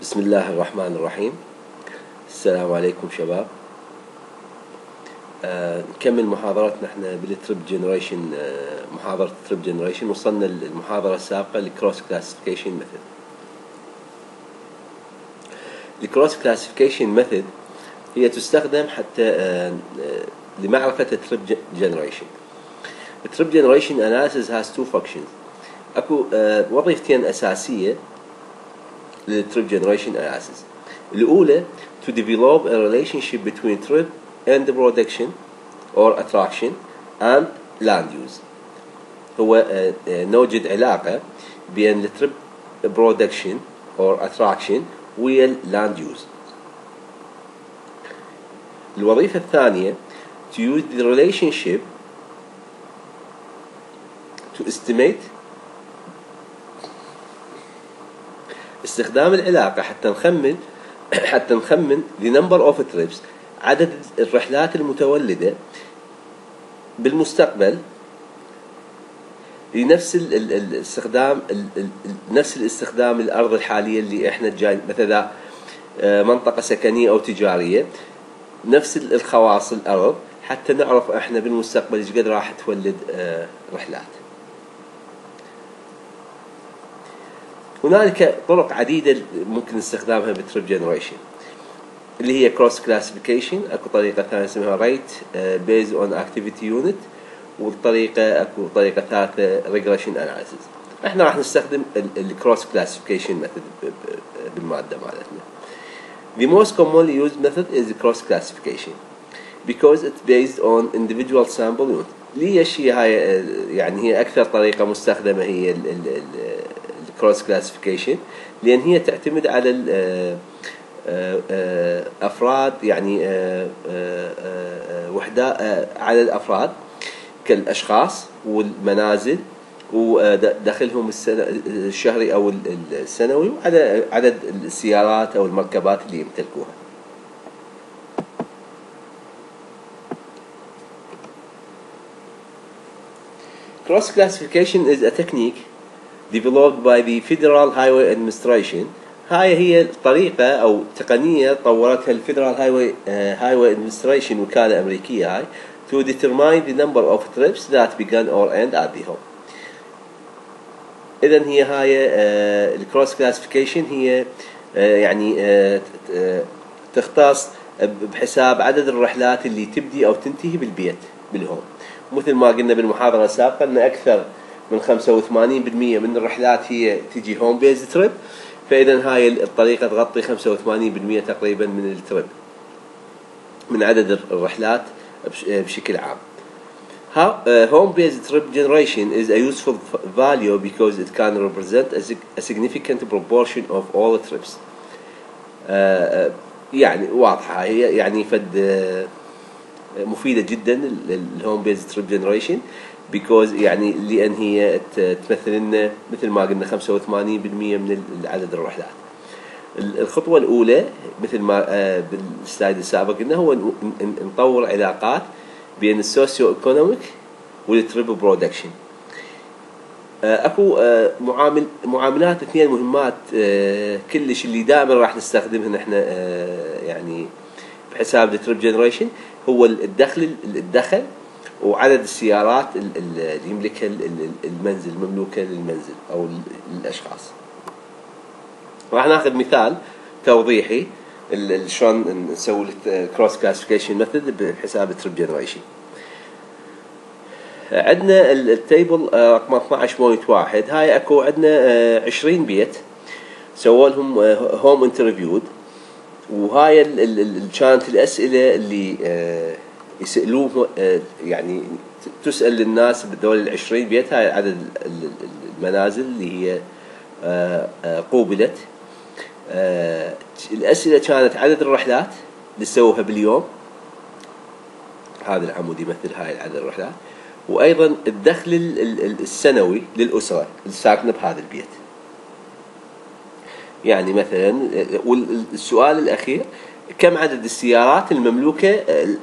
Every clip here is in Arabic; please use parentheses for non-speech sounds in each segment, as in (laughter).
بسم الله الرحمن الرحيم السلام عليكم شباب آه نكمل محاضرتنا إحنا بال trip generation آه محاضرة ال trip generation وصلنا للمحاضرة السابقة ل cross classification method ال cross classification method هي تستخدم حتى آه لمعرفة ال trip generation ال trip generation analysis has two functions. أكو آه وظيفتين أساسية للتريب جنريشن analysis الأولى to develop a relationship between trip and the production or attraction and land use هو نوجد علاقة بين التريب production or attraction ويا land use الوظيفة الثانية to use the relationship to estimate استخدام العلاقة حتى نخمن (clears throat) حتى نخمن the number of trips عدد الرحلات المتولدة بالمستقبل لنفس الاستخدام نفس الاستخدام الأرض الحالية اللي إحنا جاي مثلا منطقة سكنية أو تجارية نفس الخواص الأرض حتى نعرف إحنا بالمستقبل إيش قد راح تولد رحلات. هنالك طرق عديدة ممكن استخدامها بال trip generation اللي هي cross classification أكو طريقة ثانية اسمها rate based on activity unit والطريقة أكو طريقة ثالثة regression analysis إحنا راح نستخدم ال cross classification method بالمادة مالتنا. The most commonly used method is cross classification because it's based on individual sample unit. ليش هي هاي يعني هي أكثر طريقة مستخدمة؟ هي ال ال ال الكروس كلاسيفيكيشن لأن هي تعتمد على أفراد يعني وحدات على الأفراد كالاشخاصص والمنازل ودخلهم الشهري أو السنوي وعلى عدد السيارات أو المركبات اللي يمتلكوها. Cross classification is a technique developed by the Federal Highway Administration هاي هي الطريقة أو تقنية طورتها ال Federal Highway Highway Administration وكالة أمريكية هاي to determine the number of trips that begin or end at the home. إذا هي هاي ال cross classification هي يعني تختص بحساب عدد الرحلات اللي تبدي أو تنتهي بالبيت بال home. مثل ما قلنا بالمحاضرة السابقة أن أكثر من 85% من الرحلات هي تجي home based trip فاذا هاي الطريقة تغطي 85% تقريبا من ال trip من عدد الرحلات بشكل عام. home based trip generation is a useful value because it can represent a significant proportion of all trips. يعني واضحة هي يعني فد مفيدة جدا ال home based trip generation because يعني لأن هي تمثل لنا مثل ما قلنا 85% من عدد الرحلات. الخطوة الأولى مثل ما بال slide السابق قلنا هو نطور علاقات بين ال socio economic وال trip production. أكو معامل معاملات اثنين مهمات كلش اللي دائما راح نستخدمهن إحنا يعني بحساب ال trip generation هو الدخل الدخل وعدد السيارات اللي يملكها المنزل المملوكة للمنزل أو الأشخاص. راح ناخذ مثال توضيحي شلون نسوي ال cross classification method بحساب ال trip generation عندنا ال table رقم 12.1 هاي أكو عندنا 20 بيت سووا لهم home interview وهاي كانت الأسئلة اللي يسألوه يعني تسأل للناس بذول العشرين بيت هاي عدد المنازل اللي هي قوبلت. الأسئلة كانت عدد الرحلات اللي سووها باليوم. هذا العمود يمثل هاي عدد الرحلات. وأيضا الدخل السنوي للأسرة الساكنة بهذا البيت. يعني مثلا والسؤال الأخير كم عدد السيارات المملوكة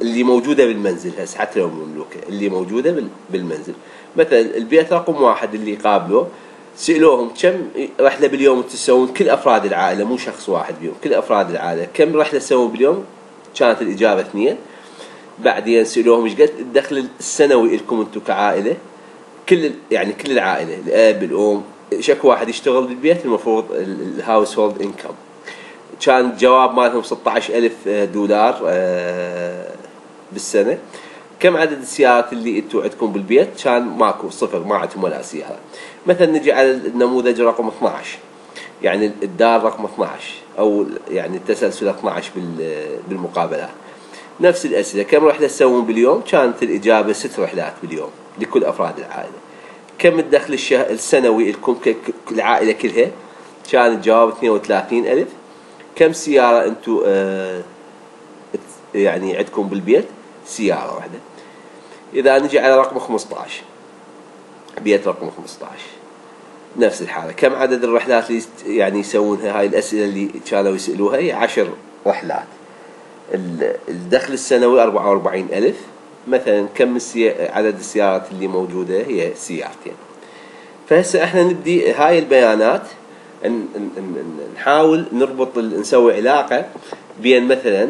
اللي موجودة بالمنزل هسه؟ حتى لو مملوكة اللي موجودة بالمنزل. مثلا البيت رقم واحد اللي قابله سألوهم كم رحلة باليوم تسوون؟ كل أفراد العائلة مو شخص واحد بيوم كل أفراد العائلة. كم رحلة تسوون باليوم؟ كانت الإجابة اثنين. بعدين سألوهم إيش قد الدخل السنوي لكم أنتم كعائلة؟ كل يعني كل العائلة الأب الأم. شكو واحد يشتغل بالبيت؟ المفروض الهاوس هولد انكم كان الجواب مالهم 16000 دولار آه، بالسنة. كم عدد السيارات اللي أنتم عندكم بالبيت؟ كان ماكو صفر ما عندهم ولا سيارة. مثلا نجي على النموذج رقم 12 يعني الدار رقم 12 أو يعني التسلسل 12 بالمقابلات نفس الأسئلة كم رحله تسوون باليوم؟ كانت الإجابة ست رحلات باليوم لكل أفراد العائلة. كم الدخل. السنوي لكم العائله كلها؟ كان الجواب 32 ألف. كم سيارة أنتم آه يعني عندكم بالبيت؟ سيارة واحدة. إذا نجي على رقم 15 بيت رقم 15 نفس الحالة. كم عدد الرحلات اللي يعني يسوونها؟ هاي الأسئلة اللي كانوا يسألوها. هي عشر رحلات. الدخل السنوي 44 ألف. مثلا كم السي... عدد السيارات اللي موجودة؟ هي سيارتين. فهسه إحنا نبدي هاي البيانات. نحاول نربط نسوي علاقة بين مثلا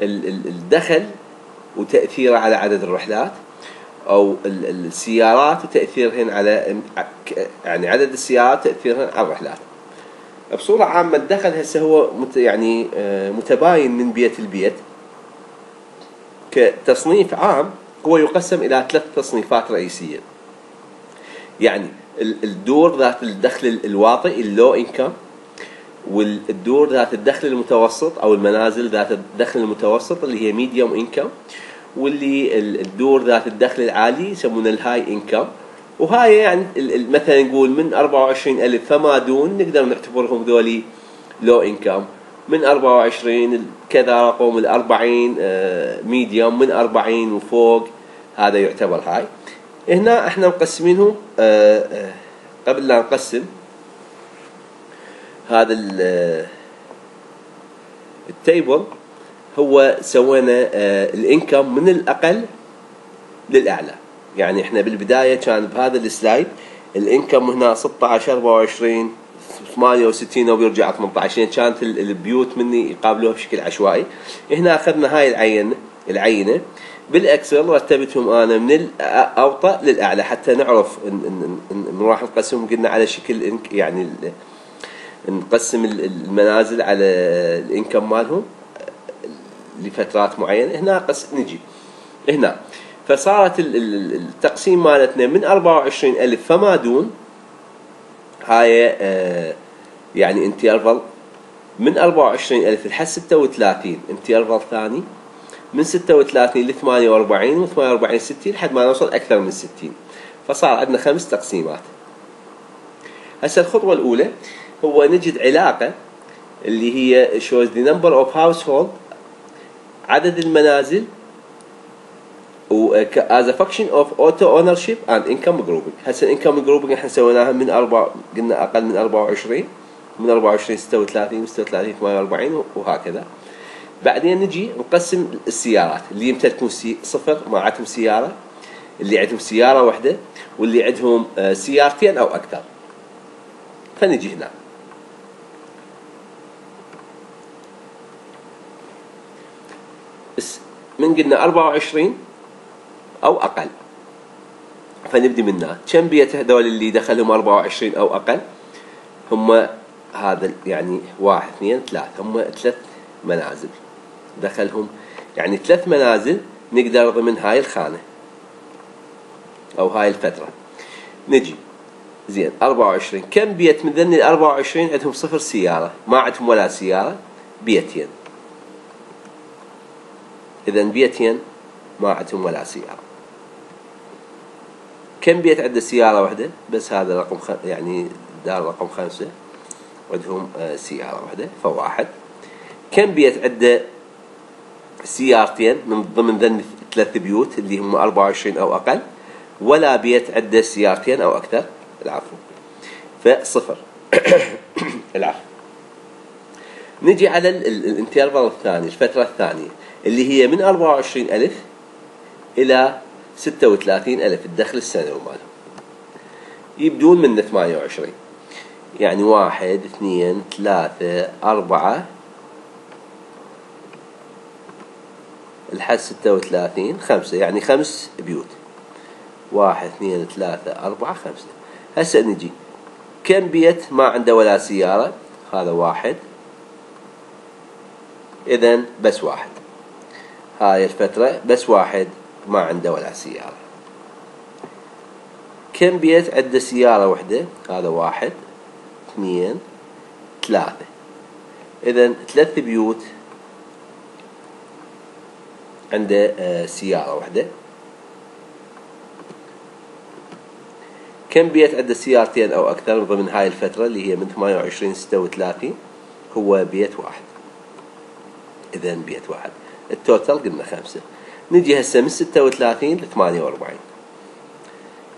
الدخل وتأثيره على عدد الرحلات أو السيارات وتأثيرهن على يعني عدد السيارات تاثيرهن على الرحلات. بصورة عامة الدخل هسه هو يعني آه، متباين من بيت البيت. كتصنيف عام هو يقسم إلى ثلاث تصنيفات رئيسية. يعني الدور ذات الدخل الواطئ ال low income والدور ذات الدخل المتوسط أو المنازل ذات الدخل المتوسط اللي هي medium income واللي الدور ذات الدخل العالي يسمونه ال high income وهاي يعني مثلا نقول من 24 ألف فما دون نقدر نعتبرهم ذولي low income من 24 كذا رقم ال 40 medium من 40 وفوق هذا يعتبر هاي هنا إحنا مقسمينهم آه، آه، قبل لا نقسم هذا ال table هو سوينا آه، ال income من الأقل للأعلى. يعني إحنا بالبداية كان بهذا ال slide ال income هنا 16 24 68 وبيرجع 18 يعني كانت البيوت مني يقابلوها بشكل عشوائي. هنا أخذنا هاي العينه العينة. بالإكسل رتبتهم أنا من الاوطى للأعلى حتى نعرف ان راح نقسمهم قلنا على شكل يعني نقسم المنازل على الإنكم مالهم لفترات معينة. هنا قس نجي. هنا. فصارت التقسيم مالتنا من 24 ألف فما دون هاي آه، يعني interval من 24 ألف لحد 36 interval ثاني. من 36 ل 48 و 48 60 لحد ما نوصل أكثر من 60 فصار عندنا خمس تقسيمات. هسه الخطوة الأولى هو نجد علاقة اللي هي shows the number of household عدد المنازل و as a function of auto ownership and income grouping. هسه ال income grouping إحنا سويناها من أربع قلنا أقل من 24 من 24 36 36 48 وهكذا. بعدين نجي نقسم السيارات. اللي يمتلكون سي صفر ما عندهم سيارة اللي عندهم سيارة واحدة واللي عندهم آه، سيارتين أو أكثر. فنجي هنا. من قلنا 24 أو أقل. فنبدي منها. كم بيت هذول اللي دخلهم 24 أو أقل؟ هم هذا يعني واحد اثنين ثلاث هم ثلاث منازل. دخلهم. يعني ثلاث منازل نقدر ضمن هاي الخانة أو هاي الفترة. نجي. زين 24 كم بيت من ذني ال 24 عندهم صفر سيارة؟ ما عندهم ولا سيارة. بيتين. إذا بيتين ما عندهم ولا سيارة. كم بيت عنده سيارة واحدة؟ بس هذا رقم خ... يعني دار رقم خمسة. عندهم آه، سيارة واحدة فواحد. كم بيت عنده سيارتين من ضمن ذن ثلاث بيوت اللي هم 24 أو أقل ولا بيت عنده سيارتين أو أكثر. العفو. فصفر. (coughs) العفو. نجي على الانترفال الثاني الفترة الثانية اللي هي من 24 ألف إلى 36 ألف الدخل السنوي مالهم. يبدون من 28 يعني واحد اثنين ثلاثة أربعة لحد ستة وثلاثين خمسة يعني خمس بيوت. واحد اثنين ثلاثة أربعة خمسة. هسه نجي. كم بيت ما عنده ولا سيارة؟ هذا واحد. إذا بس واحد. هاي الفترة بس واحد ما عنده ولا سيارة. كم بيت عنده سيارة واحدة هذا واحد اثنين ثلاثة. إذا ثلاث بيوت عنده آه، سيارة واحدة. كم بيت عنده سيارتين أو أكثر ضمن هاي الفترة اللي هي من 28 ل 36 هو بيت واحد. إذا بيت واحد. التوتال قلنا خمسة. نجي هسه من 36 ل 48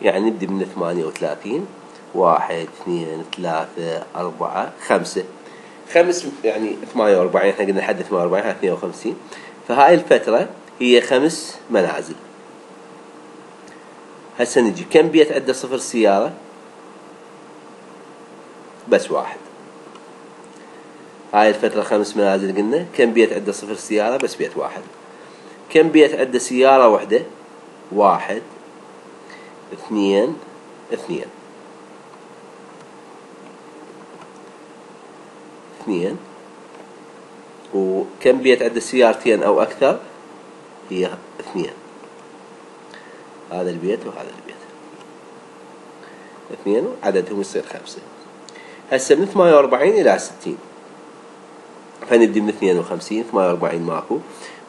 يعني نبدي من 38 واحد اثنين ثلاثة أربعة خمسة. خمس يعني 48 إحنا قلنا لحد 48 إحنا 52 فهاي الفترة هي خمس منازل. هسه نجي. كم بيت عنده صفر سيارة؟ بس واحد. هاي الفترة خمس منازل قلنا. كم بيت عنده صفر سيارة؟ بس بيت واحد. كم بيت عنده سيارة واحدة واحد. اثنين. اثنين. اثنين. وكم بيت عنده سيارتين أو أكثر؟ هي اثنين. هذا البيت وهذا البيت. اثنين عددهم يصير خمسة. هسه من 48 إلى 60 فنبدي من 52 48 ماكو.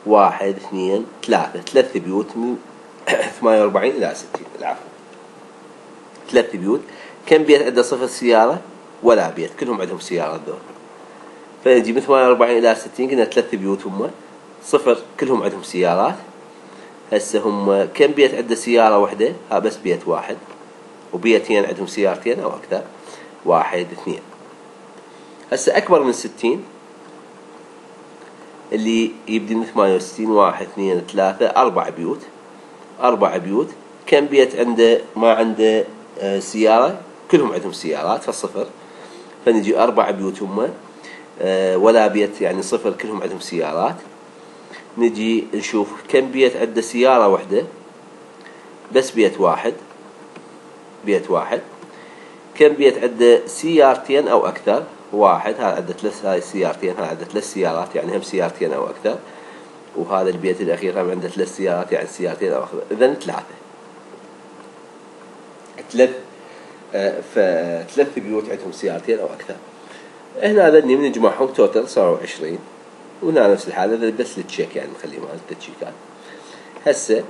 واحد اثنين ثلاثة. ثلاث بيوت من (coughs) 48 إلى 60 العفو. ثلاث بيوت. كم بيت عنده صفر سيارة؟ ولا بيت. كلهم عندهم سيارة ذول فنجي من 48 إلى 60 قلنا ثلاث بيوت هم. صفر كلهم عندهم سيارات. هسه هم كم بيت عنده سيارة واحدة؟ ها بس بيت واحد. وبيتين عندهم سيارتين أو أكثر. واحد اثنين. هسه أكبر من ستين اللي يبدي من 68 واحد اثنين ثلاثة أربع بيوت. أربع بيوت. كم بيت عنده؟ ما عنده آه، سيارة. كلهم عندهم سيارات فالصفر فنجي أربع بيوت هم. آه، ولا بيت يعني صفر كلهم عندهم سيارات. نجي نشوف كم بيت عنده سيارة واحدة بس بيت واحد. بيت واحد. كم بيت عنده سيارتين أو أكثر. واحد هذا عنده ثلاث هاي سيارتين هذا عنده ثلاث سيارات يعني هم سيارتين أو أكثر. وهذا البيت الأخير هم عنده ثلاث سيارات يعني سيارتين أو أكثر. إذا ثلاثة. ثلاث فثلاث بيوت عندهم سيارتين أو أكثر. هنا ذني بنجمعهم total صاروا 20 وهنا نفس الحالة هذا بس لل check يعني نخليه مال ال check ات هسه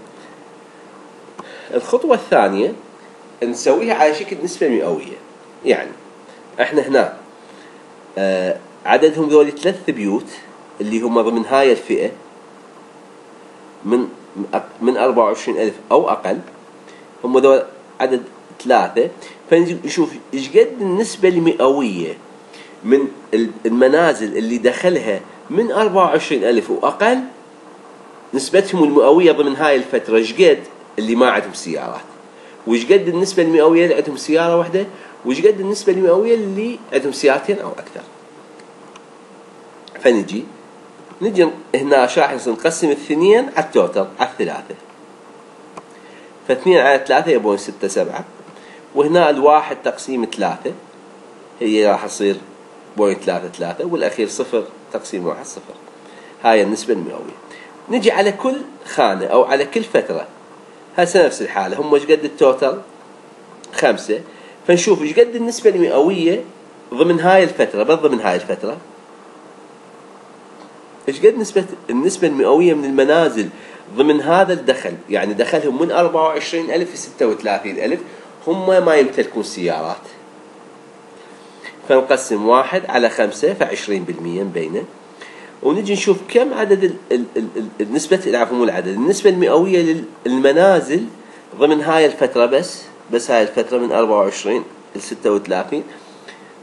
الخطوة الثانية نسويها على شكل نسبة مئوية. يعني إحنا هنا آه عددهم ذولي ثلاث بيوت اللي هم ضمن هاي الفئة من من 24 ألف أو أقل هم ذول عدد ثلاثة. فنشوف إيش قد النسبة المئوية من المنازل اللي دخلها من 24 ألف وأقل نسبتهم المئوية ضمن هاي الفترة إيش قد؟ اللي ما عندهم سيارات. وش قد النسبة المئوية اللي عندهم سيارة واحدة؟ وش قد النسبة المئوية اللي عندهم سيارتين أو أكثر. فنجي نجي هنا راح نقسم الاثنين على ال total على الثلاثة. فاثنين على ثلاثة point ستة سبعة. وهنا الواحد تقسيم ثلاثة هي راح تصير point ثلاثة ثلاثة والأخير صفر تقسيم واحد صفر. هاي النسبة المئوية. نجي على كل خانة أو على كل فترة هسه نفس الحالة. هم إيش قد ال total خمسة. فنشوف إيش قد النسبة المئوية ضمن هاي الفترة بس ضمن هاي الفترة. إيش قد نسبة النسبة المئوية من المنازل ضمن هذا الدخل؟ يعني دخلهم من 24 ألف ل 36 ألف هم ما يمتلكون سيارات. فنقسم واحد على خمسة فعشرين بالمية بينه ونجي نشوف كم عدد ال ال ال النسبة العفو مو العدد النسبة المئوية للمنازل ضمن هاي الفترة بس بس هاي الفترة من 24 ل 36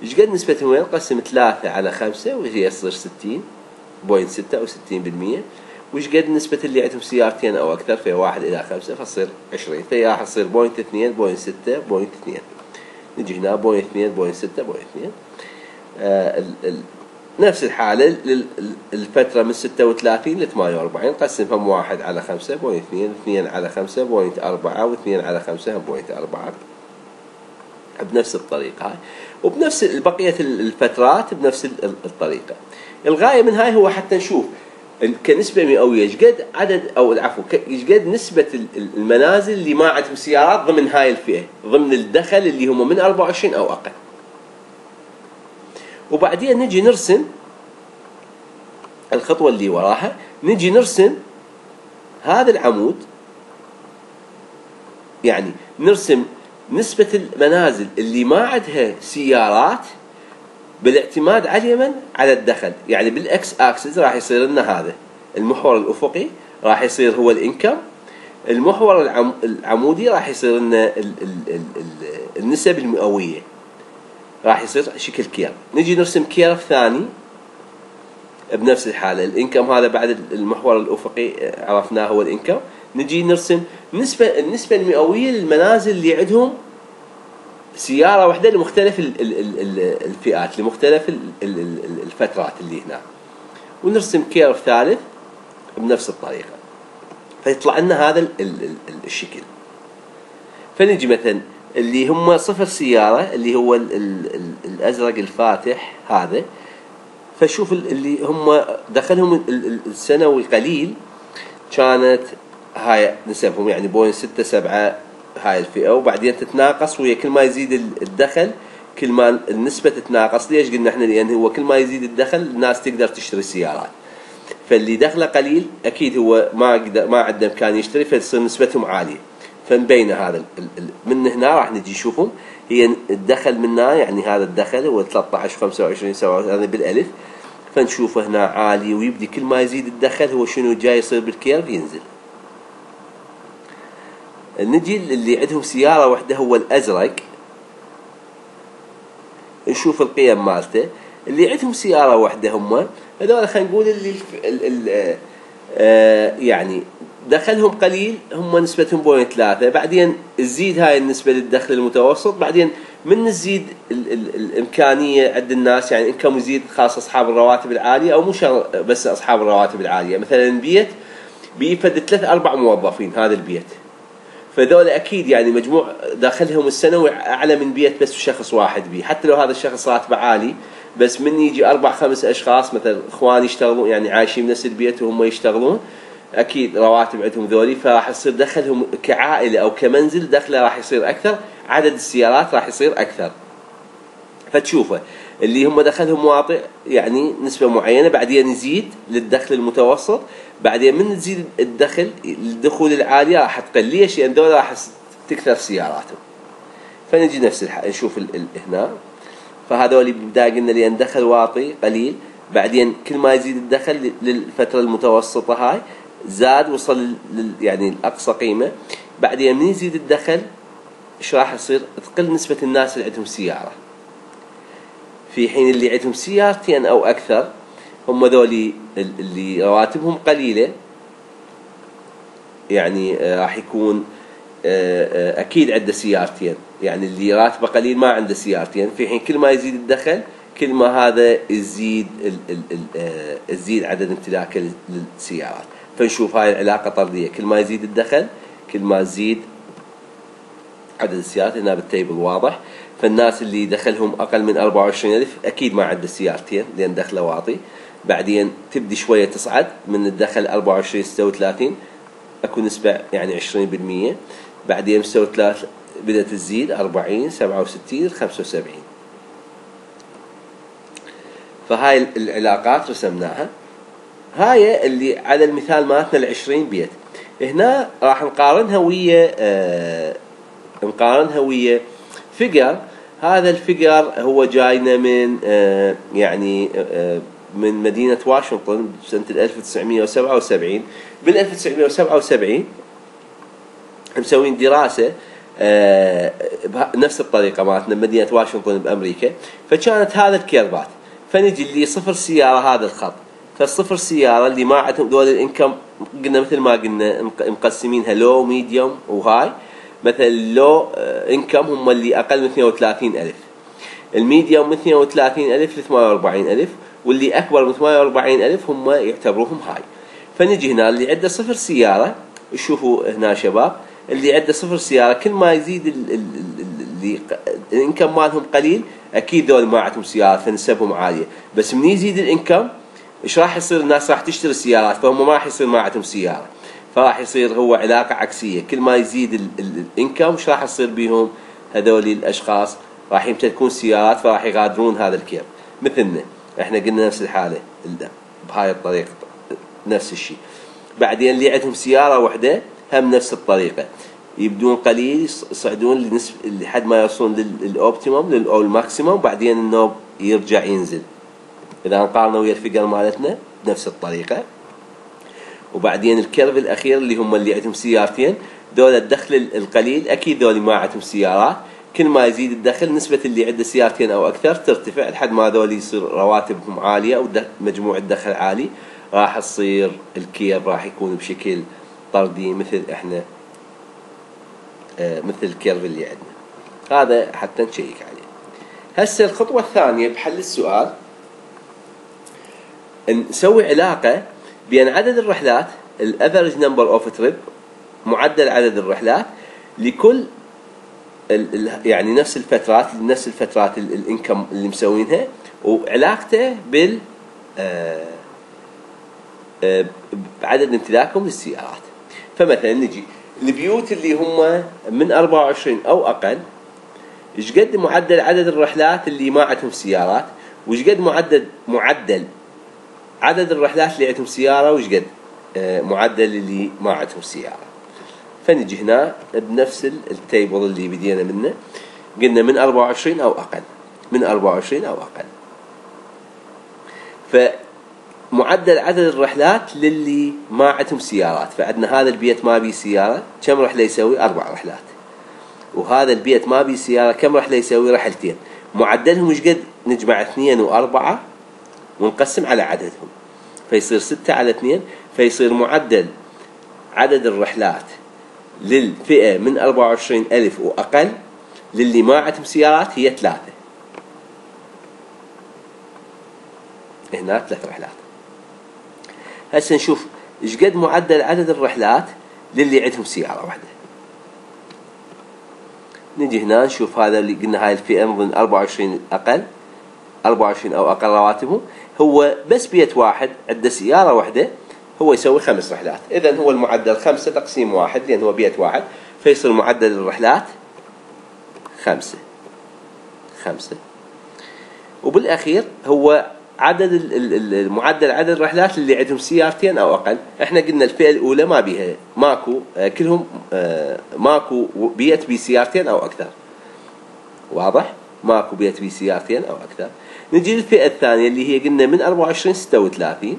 إيش قد نسبتهم؟ وين؟ نقسم 3 على 5 وهي تصير 60 point 6 أو 60% وش قد نسبة اللي عندهم سيارتين أو أكثر؟ في واحد إلى خمسة فتصير 20 فهي راح تصير point 2 point 6 point 2 نجي هنا point 2 point 6 point 2 آه نفس الحالة الفترة من 36 ل 48 نقسمهم واحد على 5 point 2 2 على 5 point 4 و2 على 5 point 4 بنفس الطريقة هاي. وبنفس بقية الفترات بنفس الطريقة. الغاية من هاي هو حتى نشوف كنسبة مئوية إيش قد عدد أو العفو إيش قد نسبة المنازل اللي ما عندهم سيارات ضمن هاي الفئة ضمن الدخل اللي هم من 24 أو أقل. وبعدين نجي نرسم الخطوة اللي وراها نجي نرسم هذا العمود يعني نرسم نسبة المنازل اللي ما عندها سيارات بالاعتماد على اليمن على الدخل. يعني بالإكس أكسس راح يصير لنا هذا. المحور الأفقي راح يصير هو ال income. المحور العمودي راح يصير لنا النسب المئوية. راح يصير شكل curve نجي نرسم curve ثاني بنفس الحالة. ال income هذا بعد المحور الأفقي عرفناه هو الإنكم. نجي نرسم نسبة النسبة المئوية للمنازل اللي عندهم سيارة واحدة لمختلف الفئات لمختلف الفترات اللي هنا ونرسم كيرف ثالث بنفس الطريقة فيطلع لنا هذا الشكل فنجي مثلا اللي هم صفر سيارة اللي هو الأزرق الفاتح هذا فشوف اللي هم دخلهم السنوي قليل كانت هاي نسبهم يعني بوين ستة سبعة هاي الفئة وبعدين تتناقص ويا كل ما يزيد الدخل كل ما النسبة تتناقص. ليش قلنا إحنا لأن هو كل ما يزيد الدخل الناس تقدر تشتري سيارات فاللي دخله قليل أكيد هو ما ما عنده إمكان يشتري فتصير نسبتهم عالية. فمبين هذا من هنا راح نجي نشوفهم. هي الدخل منا يعني هذا الدخل هو 13 25 27 بالألف. فنشوفه هنا عالي ويبدي كل ما يزيد الدخل هو شنو جاي يصير بال curve؟ ينزل. نجي اللي عندهم سيارة واحدة هو الأزرق. نشوف القيم مالته. اللي عندهم سيارة واحدة هم هذول خلينا نقول اللي ال ال آه يعني دخلهم قليل هم نسبتهم point ثلاثة. بعدين تزيد هاي النسبة للدخل المتوسط. بعدين من تزيد ال ال الإمكانية عند الناس يعني إن كم يزيد خاصة أصحاب الرواتب العالية أو مش بس أصحاب الرواتب العالية. مثلا بيت بيفد ثلاث أربع موظفين هذا البيت. فذول أكيد يعني مجموع داخلهم السنوي أعلى من بيت بس شخص واحد بيه حتى لو هذا الشخص راتبه عالي بس من يجي أربع خمس أشخاص مثلا اخوان يشتغلون يعني عايشين بنفس البيت وهم يشتغلون أكيد رواتب عندهم ذولي فراح يصير دخلهم كعائلة أو كمنزل دخله راح يصير أكثر عدد السيارات راح يصير أكثر. فتشوفه. اللي هم دخلهم واطئ يعني نسبة معينة بعدين يزيد للدخل المتوسط بعدين من تزيد الدخل الدخول العالية راح تقل. ليش؟ لأن دول راح تكثر سياراتهم. فنجي نفس الحال نشوف هنا. فهذول بالبداية قلنا لأن دخل واطي قليل بعدين كل ما يزيد الدخل للفترة المتوسطة هاي زاد وصل لل يعني الأقصى قيمة. بعدين من يزيد الدخل إيش راح يصير؟ تقل نسبة الناس اللي عندهم سيارة. في حين اللي عندهم سيارتين أو أكثر هم ذولي اللي رواتبهم قليلة. يعني آه، راح يكون آه، آه، أكيد عنده سيارتين يعني اللي راتبه قليل ما عنده سيارتين في حين كل ما يزيد الدخل كل ما هذا يزيد يزيد عدد امتلاكه للسيارات. فنشوف هاي العلاقة طردية. كل ما يزيد الدخل كل ما يزيد عدد السيارات. هنا بالتيبل واضح. فالناس اللي دخلهم أقل من 24 ألف أكيد ما عنده سيارتين لأن دخله واطي. بعدين تبدي شوية تصعد من الدخل 24 36 أكو نسبة يعني 20% بعدين 36 بدأت تزيد 40 67 75 فهاي العلاقات رسمناها. هاي اللي على المثال مالتنا ال 20 بيت. هنا راح نقارنها ويا آه نقارنها ويا figure هذا ال figure هو جاينا من آه يعني آه من مدينة واشنطن سنة 1977 بال 1977 مسوين دراسة آه بنفس الطريقة مالتنا مدينة واشنطن بأمريكا. فكانت هذا ال curve ات فنجي اللي صفر سيارة هذا الخط. فالصفر سيارة اللي ما عندهم دول ال income قلنا مثل ما قلنا مقسمينها low medium و high. مثلا ال low income هم اللي أقل من 32 ألف. ال medium من 32 ألف ل 48 ألف واللي أكبر من 48 ألف هم يعتبروهم high. فنجي هنا اللي عنده صفر سيارة شوفوا هنا شباب اللي عنده صفر سيارة كل ما يزيد اللي الانكم مالهم قليل أكيد ذول ما عندهم سيارات فنسبهم عالية. بس من يزيد الانكم إيش راح يصير؟ الناس راح تشتري السيارات فهم ما راح يصير ما عندهم سيارة. فراح يصير هو علاقة عكسية. كل ما يزيد الانكم إيش راح يصير بيهم؟ هذول الأشخاص راح يمتلكون سيارات فراح يغادرون هذا الكير. مثلنا إحنا قلنا نفس الحالة بهاي الطريقة نفس الشيء. بعدين اللي عندهم سيارة واحدة هم نفس الطريقة. يبدون قليل يصعدون لنسبة لحد ما يوصلون لل optimum أو ال maximum بعدين النوب يرجع ينزل. إذا نقارنه ويا ال figure مالتنا بنفس الطريقة. وبعدين ال curve الأخير اللي هم اللي عندهم سيارتين دول الدخل القليل أكيد دول ما عندهم سيارات. كل ما يزيد الدخل نسبة اللي عنده سيارتين أو أكثر ترتفع لحد ما ذول يصير رواتبهم عالية أو مجموع الدخل عالي. راح تصير ال curve راح يكون بشكل طردي مثل إحنا آه، مثل ال curve اللي عندنا. هذا حتى ن check عليه. هسه الخطوة الثانية بحل السؤال. نسوي علاقة بين عدد الرحلات ال average number of trip معدل عدد الرحلات لكل يعني نفس الفترات نفس الفترات ال income اللي مسوينها وعلاقته بال آه، آه، بعدد امتلاكهم للسيارات. فمثلا نجي البيوت اللي هم من 24 أو أقل إيش قد معدل عدد الرحلات اللي ما عندهم سيارات؟ وإيش قد معدل معدل عدد الرحلات اللي عندهم سيارة وايش قد؟ آه، معدل اللي ما عندهم سيارة. فنجي هنا بنفس التيبل اللي بدينا منه. قلنا من 24 أو أقل. من 24 أو أقل. فمعدل عدد الرحلات للي ما عندهم سيارات. فعندنا هذا البيت ما بيه سيارة كم رحله يسوي؟ أربع رحلات وهذا البيت ما بيه سيارة كم رحله يسوي؟ رحلتين معدلهم إيش قد؟ نجمع اثنين وأربعة. ونقسم على عددهم. فيصير ستة على اثنين فيصير معدل عدد الرحلات للفئة من 24 ألف وأقل للي ما عندهم سيارات هي ثلاثة. هنا ثلاث رحلات. هسه نشوف إيش قد معدل عدد الرحلات للي عندهم سيارة واحدة. نجي هنا نشوف هذا اللي قلنا هاي الفئة من ضمن 24 أقل 24 أو أقل رواتبهم. هو بس بيت واحد عنده سيارة واحدة هو يسوي خمس رحلات. إذا هو المعدل خمسة تقسيم واحد لأن هو بيت واحد. فيصير معدل الرحلات خمسة. خمسة. وبالأخير هو عدد المعدل عدد الرحلات اللي عندهم سيارتين أو أقل. إحنا قلنا الفئة الأولى ما بيها. ماكو آه، كلهم آه، ماكو بيت بسيارتين أو أكثر. واضح؟ ماكو بيت بسيارتين أو أكثر. نجي للفئة الثانية اللي هي قلنا من 24 36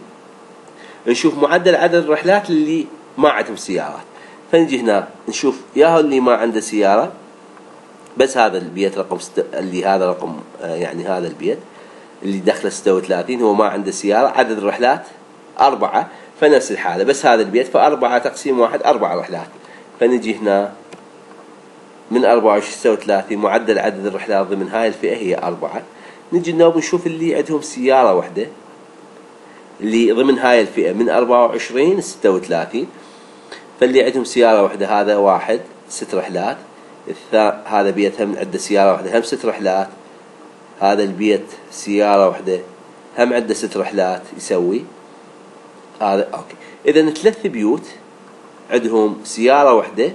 نشوف معدل عدد الرحلات اللي ما عندهم سيارات. فنجي هنا نشوف يا اللي ما عنده سيارة بس هذا البيت رقم ست... اللي هذا رقم آه، يعني هذا البيت اللي دخله 36 هو ما عنده سيارة عدد الرحلات أربعة فنفس الحالة بس هذا البيت فأربعة تقسيم واحد أربع رحلات. فنجي هنا من 24 36 معدل عدد الرحلات ضمن هاي الفئة هي أربعة. نجي نوب نشوف اللي عندهم سيارة واحدة اللي ضمن هاي الفئة من 24 ل 36 فاللي عندهم سيارة واحدة هذا واحد ست رحلات. هذا بيت هم عنده سيارة واحدة هم ست رحلات. هذا البيت سيارة واحدة هم عنده ست رحلات يسوي. هذا okay. اذا ثلاث بيوت عندهم سيارة واحدة.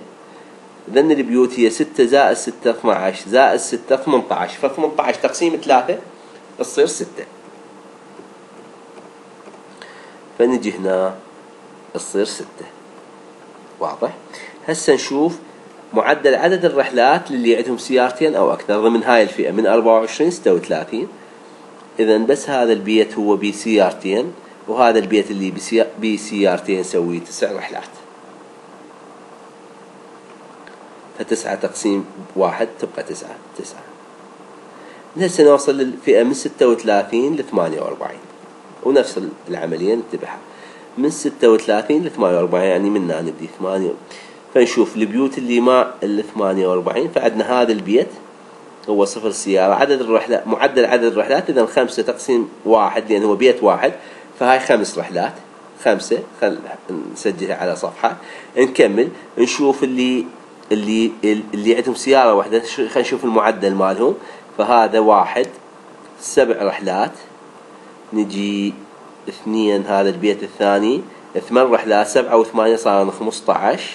اذا البيوت هي ستة زائد ستة 12 زائد ستة 18 ف 18 تقسيم ثلاثة تصير ستة. فنجي هنا تصير ستة. واضح؟ هسه نشوف معدل عدد الرحلات للي عندهم سيارتين أو أكثر. ضمن هاي الفئة من 24 36 اذا بس هذا البيت هو بسيارتين وهذا البيت اللي بسيارتين يسوي تسع رحلات. فتسعة تقسيم واحد تبقى تسعة تسعة. هسه نوصل للفئة من ستة وثلاثين لثمانية وأربعين. ونفس العملية نتبعها من ستة وثلاثين لثمانية وأربعين يعني من هنا نبدي ثمانية. فنشوف البيوت اللي مع ال 48 فعندنا هذا البيت. هو صفر سيارة. عدد الرحلات معدل عدد الرحلات. إذا خمسة تقسيم واحد لأن هو بيت واحد. فهاي خمس رحلات. خمسة. خل نسجلها على صفحة. نكمل. نشوف اللي اللي اللي عندهم سيارة واحدة خلينا نشوف المعدل مالهم. فهذا واحد سبع رحلات. نجي اثنين هذا البيت الثاني. ثمان رحلات سبعة وثمانية صار خمسة عشر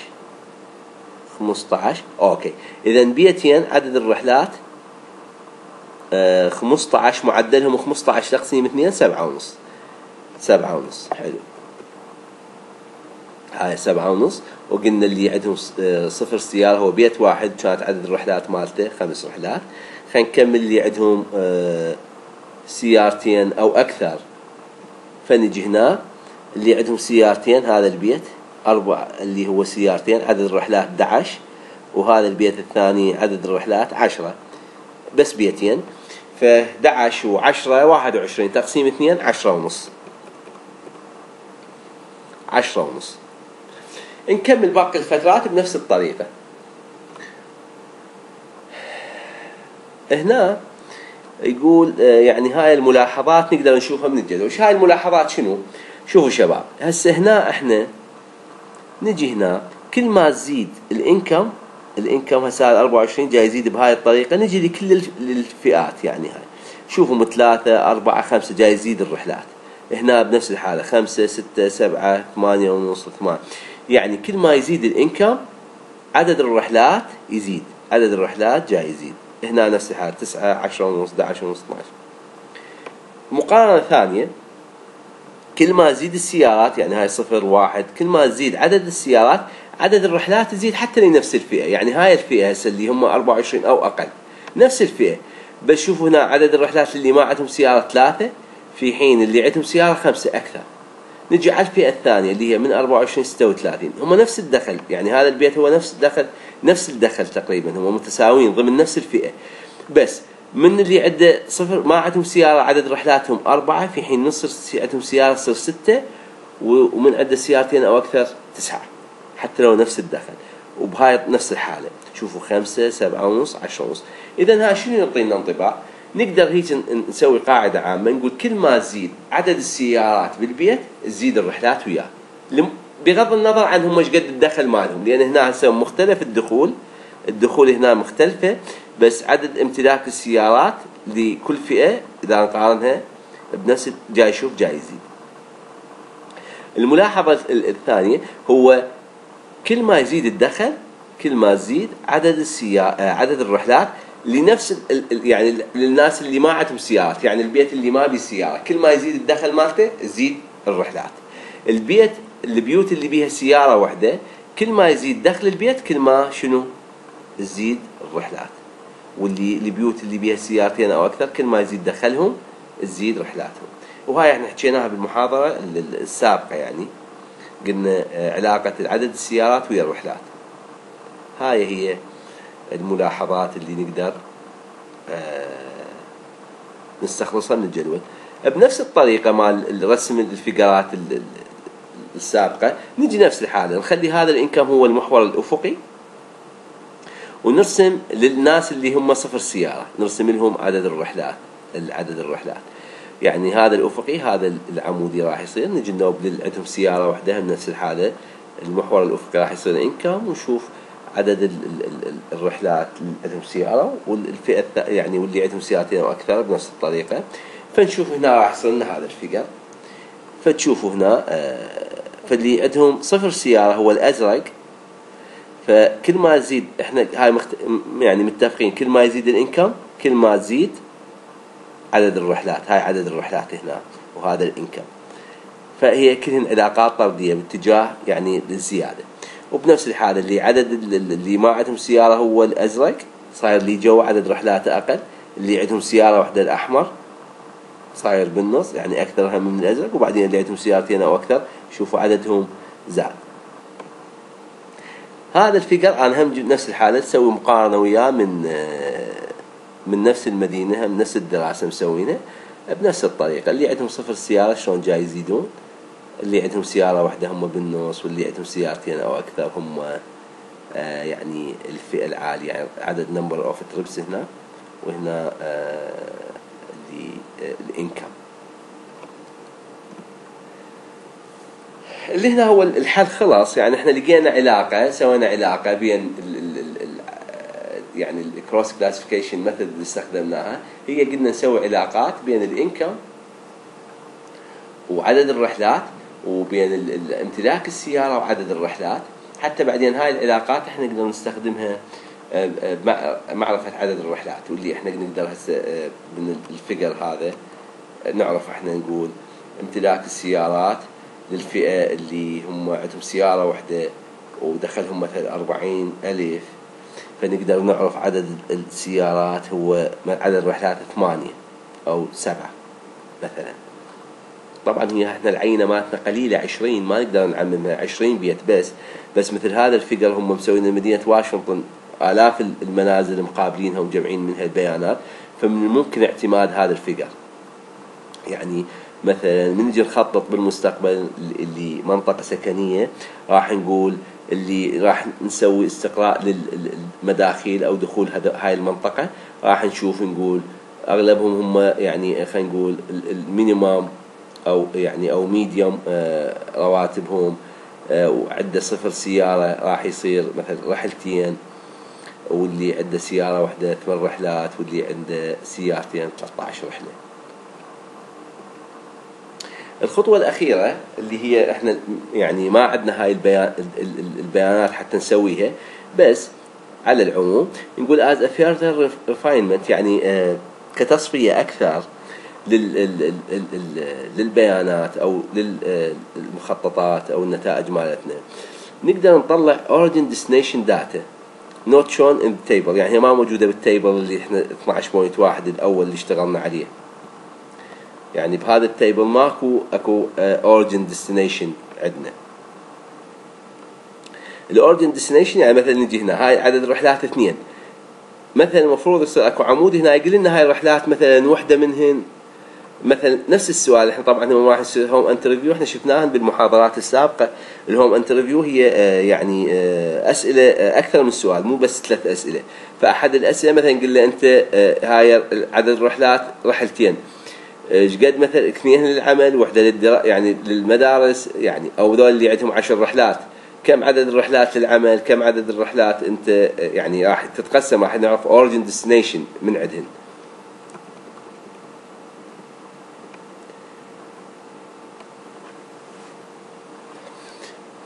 خمسة عشر أوكي. إذا بيتين عدد الرحلات آه خمسة عشر معدلهم خمسة عشر تقسيم اثنين سبعة ونص. سبعة ونص. حلو. هاي سبعة ونص وقلنا اللي عندهم آه، صفر سيارة هو بيت واحد كانت عدد الرحلات مالته خمس رحلات خلينا نكمل اللي عندهم آه، سيارتين أو أكثر. فنجي هنا اللي عندهم سيارتين هذا البيت أربع اللي هو سيارتين عدد الرحلات 11 وهذا البيت الثاني عدد الرحلات 10 بس بيتين. ف 11 و10 21 تقسيم 2 10 ونص. 10 ونص. نكمل باقي الفترات بنفس الطريقة. هنا يقول آه، يعني هاي الملاحظات نقدر نشوفها من الجدول. وش هاي الملاحظات شنو؟ شوفوا شباب هسه هنا إحنا نجي هنا كل ما تزيد الإنكم الإنكم هسه 24 جاي يزيد بهاي الطريقة نجي لكل الفئات يعني هاي. شوفوا من ثلاثة أربعة خمسة جاي يزيد الرحلات. هنا بنفس الحالة خمسة ستة سبعة ثمانية ونص ثمانية. يعني كل ما يزيد الإنكم عدد الرحلات يزيد عدد الرحلات جاي يزيد. هنا نفس الحالة تسعة عشرة ونص 11 ونص 12 مقارنة ثانية كل ما تزيد السيارات يعني هاي صفر واحد كل ما تزيد عدد السيارات عدد الرحلات تزيد حتى لنفس الفئة. يعني هاي الفئة هسه اللي هم 24 أو أقل. نفس الفئة. بس شوفوا هنا عدد الرحلات اللي ما عندهم سيارة ثلاثة في حين اللي عندهم سيارة خمسة أكثر. نجي على الفئة الثانية اللي هي من 24 36 هم نفس الدخل يعني هذا البيت هو نفس الدخل نفس الدخل تقريبا هم متساويين ضمن نفس الفئة. بس من اللي عنده صفر ما عندهم سيارة عدد رحلاتهم أربعة في حين نص عندهم سيارة تصير ستة ومن عنده سيارتين أو أكثر تسعة. حتى لو نفس الدخل. وبهاي نفس الحالة. شوفوا خمسة سبعة ونص عشرة ونص. إذا ها شنو يعطينا انطباع؟ نقدر هيك نسوي قاعدة عامة نقول كل ما تزيد عدد السيارات بالبيت تزيد الرحلات وياه. بغض النظر عن هم إيش قد الدخل مالهم لأن هنا هسه مختلف الدخول الدخول هنا مختلفة بس عدد امتلاك السيارات لكل فئة إذا نقارنها بنفس جاي يشوف جاي يزيد. الملاحظة الثانية هو كل ما يزيد الدخل كل ما يزيد عدد السيارات عدد الرحلات لنفس يعني للناس اللي ما عندهم سيارات يعني البيت اللي ما بيه سيارة. كل ما يزيد الدخل مالته يزيد الرحلات. البيت البيوت اللي بيها سيارة واحدة كل ما يزيد دخل البيت كل ما شنو؟ تزيد الرحلات. واللي البيوت اللي بيها سيارتين أو أكثر كل ما يزيد دخلهم تزيد رحلاتهم. وهاي إحنا حكيناها بالمحاضرة السابقة يعني. قلنا علاقة عدد السيارات ويا الرحلات. هاي هي الملاحظات اللي نقدر آه، نستخلصها من الجدول. بنفس الطريقة مال رسم الفقرات السابقة نجي نفس الحالة. نخلي هذا الإنكم هو المحور الأفقي ونرسم للناس اللي هم صفر سيارة. نرسم لهم عدد الرحلات عدد الرحلات. يعني هذا الأفقي هذا العمودي راح يصير. نجي نوب عندهم سيارة واحدة نفس الحالة. المحور الأفقي راح يصير إنكم ونشوف عدد الرحلات اللي عندهم سيارة والفئة يعني واللي عندهم سيارتين أو أكثر بنفس الطريقة. فنشوف هنا راح يصير لنا هذا الفقر فتشوفوا هنا آه فاللي عندهم صفر سيارة هو الأزرق. فكل ما يزيد إحنا هاي مخت... يعني متفقين كل ما يزيد الإنكم كل ما تزيد عدد الرحلات. هاي عدد الرحلات هنا وهذا الإنكم. فهي كلهن علاقات طردية باتجاه يعني للزيادة. وبنفس الحالة اللي عدد اللي ما عندهم سيارة هو الأزرق صاير اللي جو عدد رحلاته أقل اللي عندهم سيارة واحدة الأحمر صاير بالنص يعني أكثر هم من الأزرق وبعدين اللي عندهم سيارتين أو أكثر شوفوا عددهم زاد. هذا الفقر أنا هم نفس الحالة تسوي مقارنة وياه من من نفس المدينة من نفس الدراسة مسوينها بنفس الطريقة. اللي عندهم صفر سيارة شلون جاي يزيدون؟ اللي عندهم سيارة واحدة هم بالنص واللي عندهم سيارتين أو أكثر هم آه، يعني الفئة العالية يعني عدد number of trips هنا وهنا آه، اللي ال income. اللي هنا هو الحل خلاص يعني إحنا لقينا علاقة سوينا علاقة بين ال ال ال يعني ال cross classification method اللي استخدمناها. هي قلنا نسوي علاقات بين ال income وعدد الرحلات وبين امتلاك السيارة وعدد الرحلات. حتى بعدين هاي العلاقات إحنا نقدر نستخدمها آه، آه، معرفة عدد الرحلات واللي إحنا نقدر هسه آه، من الفقر هذا نعرف إحنا نقول امتلاك السيارات للفئة اللي هم عندهم سيارة واحدة ودخلهم مثلا أربعين ألف. فنقدر نعرف عدد السيارات هو عدد الرحلات ثمانية أو سبعة مثلا. طبعا هي إحنا العينة مالتنا قليلة عشرين ما نقدر نعممها عشرين بيت بس. بس مثل هذا الفقر هم مسوين مدينة واشنطن آلاف المنازل مقابلينها ومجمعين منها البيانات فمن الممكن اعتماد هذا الفقر. يعني مثلا من نجي نخطط بالمستقبل اللي منطقة سكنية راح نقول اللي راح نسوي استقراء للمداخيل أو دخول هاي المنطقة راح نشوف نقول أغلبهم هم يعني خلينا نقول المينيمم أو يعني أو ميديوم آه، رواتبهم آه، وعنده صفر سيارة راح يصير مثلا رحلتين واللي عنده سيارة واحدة ثمان رحلات واللي عنده سيارتين 13 رحلة. الخطوة الأخيرة اللي هي إحنا يعني ما عندنا هاي البيان البيانات حتى نسويها بس على العموم نقول as a further refinement يعني آه، كتصفية أكثر للبيانات أو للمخططات أو النتائج مالتنا. نقدر نطلع destination data not shown in the table. يعني هي ما موجودة بال table اللي إحنا 12.1 الأول اللي اشتغلنا عليه. يعني بهذا ال table ماكو أكو origin destination عندنا. ال origin destination يعني مثلا نجي هنا هاي عدد الرحلات اثنين. مثلا المفروض يصير أكو عمود هنا يقول لنا هاي الرحلات مثلا وحدة منهن مثلا نفس السؤال إحنا طبعا هو راح يصير home interview إحنا شفناها بالمحاضرات السابقة. ال home interview هي آه، يعني آه، أسئلة آه، أكثر من سؤال مو بس ثلاث أسئلة. فأحد الأسئلة مثلا يقول له أنت هاي عدد الرحلات رحلتين. إيش قد مثلا اثنين للعمل وحدة للدرا يعني للمدارس يعني أو ذول اللي عندهم عشر رحلات. كم عدد الرحلات للعمل؟ كم عدد الرحلات أنت يعني راح تتقسم؟ راح نعرف origin destination من عندهن.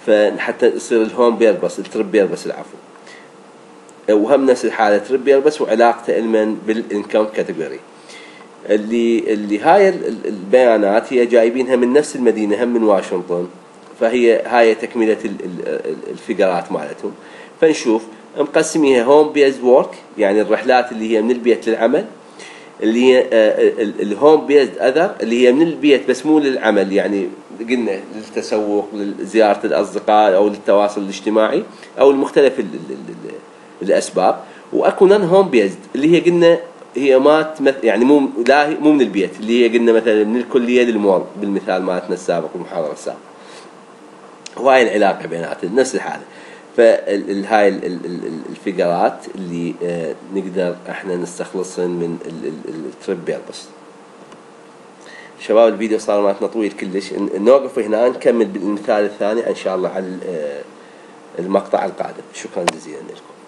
فحتى يصير ال home purpose ال trip purpose العفو. وهم نفس الحالة trip purpose وعلاقته إلمن بال income category. اللي اللي هاي البيانات هي جايبينها من نفس المدينة هم من واشنطن. فهي هاي تكملة الفقرات مالتهم. فنشوف مقسميها home based work يعني الرحلات اللي هي من البيت للعمل. اللي هي ال home based other اللي هي من البيت بس مو للعمل يعني قلنا للتسوق لزيارة الأصدقاء أو للتواصل الاجتماعي أو المختلف الأسباب. وأكو non home based اللي هي قلنا هي ما يعني مو لا مو من البيت اللي هي قلنا مثلا من الكلية للمول بالمثال مالتنا السابق والمحاضرة السابقة. وهاي العلاقة بيناتهم نفس الحالة. فهاي الفقرات اللي آه، نقدر إحنا نستخلصهن من التريب بيربس. شباب الفيديو صار مالتنا طويل كلش. نوقف هنا. نكمل بالمثال الثاني إن شاء الله على آه، المقطع القادم. شكرا جزيلا لكم.